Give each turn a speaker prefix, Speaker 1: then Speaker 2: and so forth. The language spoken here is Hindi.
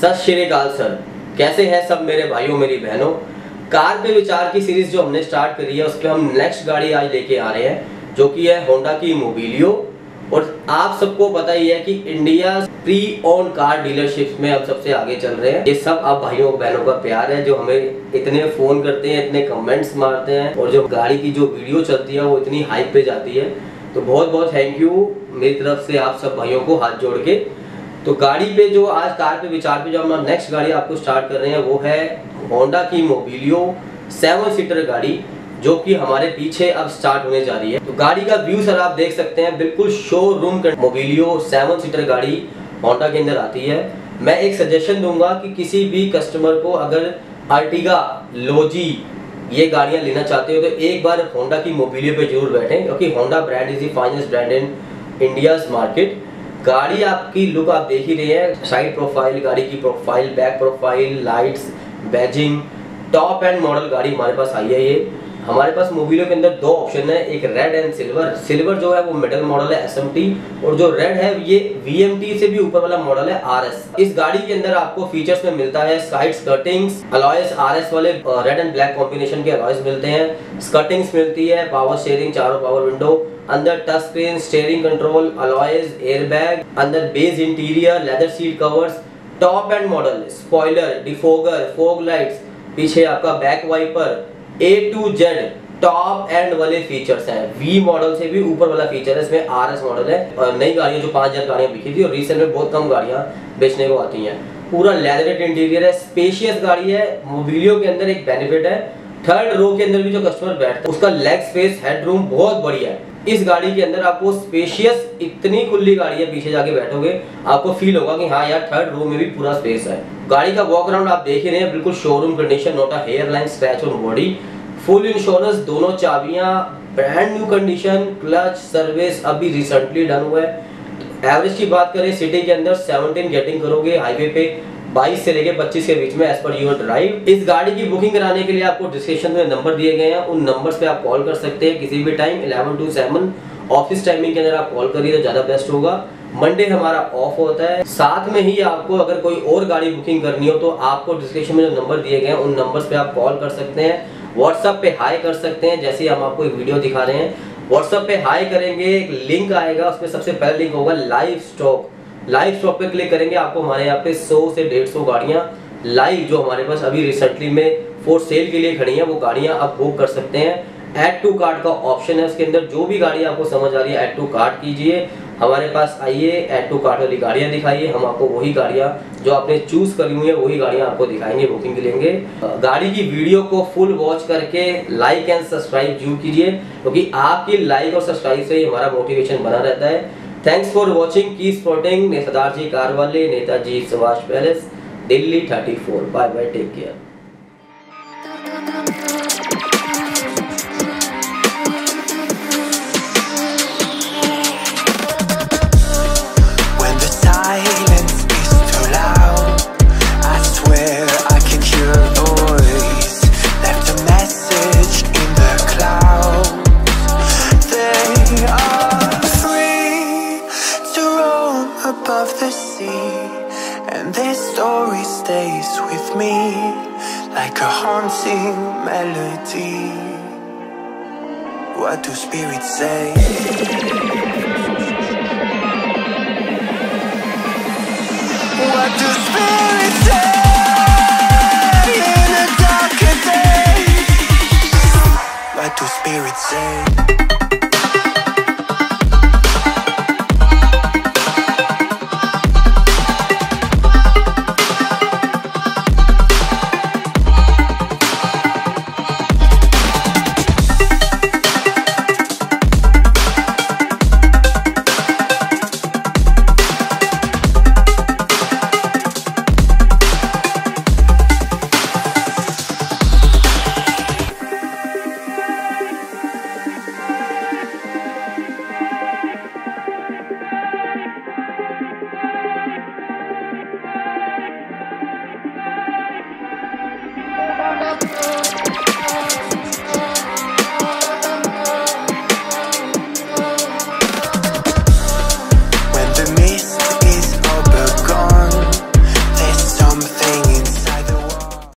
Speaker 1: सत श्री अकाल सर। कैसे हैं सब मेरे भाइयों, मेरी बहनों? कार पे विचार की सीरीज़ जो हमने स्टार्ट करी है उस पर हम नेक्स्ट गाड़ी आज लेके आ रहे हैं, जो कि है होंडा की मोबिलियो और आप सबको पता ही है कि India pre owned car dealership में हम सबसे आगे चल रहे हैं। ये सब आप भाइयों, बहनों का प्यार है, जो हमें इतने फ़ोन करते हैं, इतने कमेंट्स मारते हैं, और जो गाड़ी की जो वीडियो चलती है, वो इतनी हाइप पे जाती है। तो बहुत बहुत थैंक यू मेरी तरफ़ से आप सब भाइयों को हाथ जोड़ के। तो गाड़ी पे जो आज कार पे विचार पे जो हम नेक्स्ट गाड़ी आपको स्टार्ट कर रहे हैं, वो है होंडा की मोबिलियो सेवन सीटर गाड़ी, जो कि हमारे पीछे अब स्टार्ट होने जा रही है। तो गाड़ी का व्यू सर आप देख सकते हैं, बिल्कुल शोरूम मोबिलियो सेवन सीटर गाड़ी होंडा के अंदर आती है। मैं एक सजेशन दूँगा कि किसी भी कस्टमर को अगर आर्टिगा लोजी ये गाड़ियाँ लेना चाहते हो तो एक बार होंडा की मोबिलियो पे ज़रूर बैठें, क्योंकि Honda brand is the finest brand in India's market गाड़ी आपकी लुक आप देख ही रहे हैं साइड प्रोफ़ाइल गाड़ी की profile back profile lights badging top end model गाड़ी हमारे पास आई है ये। हमारे पास मोबिलो के अंदर दो ऑप्शन है, एक रेड एंड सिल्वर सिल्वर जो है वो मिडल मॉडल है एसएमटी और जो रेड है, ये वीएमटी से भी ऊपर वाला मॉडल है आरएस इस गाड़ी के अंदर आपको फीचर्स में मिलता है साइड स्कर्टिंग्स अलॉयस आर वाले रेड एंड ब्लैक कॉम्बिनेशन के अलॉयस मिलते हैं। स्कर्टिंग्स मिलती है पावर शेयरिंग चारों पावर विंडो अंदर touch screen steering control alloys airbag अंदर base interior leather seat covers top end model spoiler defogger fog lights पीछे आपका back wiper A to Z top end वाले फीचर्स हैं। वी मॉडल से भी ऊपर वाला फीचर है, इसमें आर एस मॉडल है। और नई गाड़ियाँ जो पाँच हज़ार गाड़ियाँ बिकी थी, और रिसेंट में बहुत कम गाड़ियाँ बेचने को आती हैं। पूरा लेदरेट इंटीरियर है स्पेशियस गाड़ी है मोबिलियो के अंदर एक बेनिफिट है। थर्ड रो के अंदर भी जो कस्टमर बैठता है, उसका लेग स्पेस हेड रूम बहुत बढ़िया है। इस गाड़ी के अंदर आपको स्पेशियस इतनी खुली गाड़ी है, पीछे जाके बैठोगे, आपको फील होगा कि हाँ यार थर्ड रो में भी पूरा स्पेस है। गाड़ी का वॉक अराउंड आप देख ही रहे हैं, बिल्कुल showroom condition not hairline scratch और बॉडी फुल इंश्योरेंस दोनों चाबियाँ brand new condition clutch service अभी रिसेंटली डन हुआ है। एवरेज की बात करें सिटी के अंदर 17 गेटिंग करोगे हाईवे पे 22 से लेके 25 के बीच में एज पर यूर ड्राइव इस गाड़ी की बुकिंग कराने के लिए आपको डिस्क्रिप्शन में नंबर दिए गए हैं। उन नंबर्स पे आप कॉल कर सकते हैं किसी भी टाइम 11 टू 7 ऑफ़िस टाइमिंग के अंदर आप कॉल करिए तो ज़्यादा बेस्ट होगा। मंडे हमारा ऑफ़ होता है। साथ में ही आपको अगर कोई और गाड़ी बुकिंग करनी हो तो आपको डिस्क्रिप्शन में जो नंबर दिए गए हैं, उन नंबर्स पे आप कॉल कर सकते हैं। व्हाट्सएप पे हाई कर सकते हैं, जैसे हम आपको एक वीडियो दिखा रहे हैं। व्हाट्सएप पे हाई करेंगे, एक लिंक आएगा उसमें सबसे पहला लिंक होगा लाइव स्टॉक लाइव स्टॉक पे क्लिक करेंगे, आपको हमारे यहाँ पे 100 से 150 गाड़ियाँ लाइव जो हमारे पास अभी रिसेंटली में फोर सेल के लिए खड़ी हैं, वो गाड़ियाँ आप बुक कर सकते हैं। एड टू कार्ड का ऑप्शन है उसके अंदर, जो भी गाड़ी आपको समझ आ रही है एड टू कार्ड कीजिए। हमारे पास आइए एड टू कार्ड वाली गाड़ियाँ दिखाइए, हम आपको वही गाड़ियाँ जो आपने चूज़ करी हुई है, वही गाड़ियाँ आपको दिखाएँगे बुकिंग लेंगे। गाड़ी की वीडियो को फुल वॉच करके लाइक एंड सब्सक्राइब ज़रूर कीजिए, क्योंकि आपकी लाइक और सब्सक्राइब से ही हमारा मोटिवेशन बना रहता है। थैंक्स फॉर वॉचिंग की स्पॉटिंग नेताजी जी कार वाले Netaji Subhash palace Delhi 34 bye bye take care
Speaker 2: me like a haunting melody. What do spirits say? What do spirits say? In the. What do spirits say?